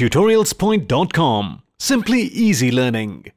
Tutorialspoint.com. Simply easy learning.